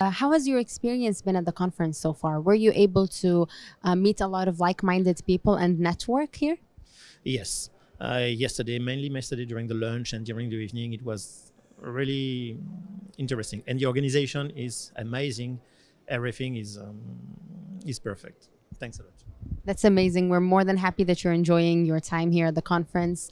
Uh, how has your experience been at the conference so far? Were you able to uh, meet a lot of like-minded people and network here? Yes. Uh, yesterday, mainly yesterday during the lunch and during the evening, it was really interesting. And the organization is amazing. Everything is um, is perfect. Thanks a lot. That's amazing. We're more than happy that you're enjoying your time here at the conference.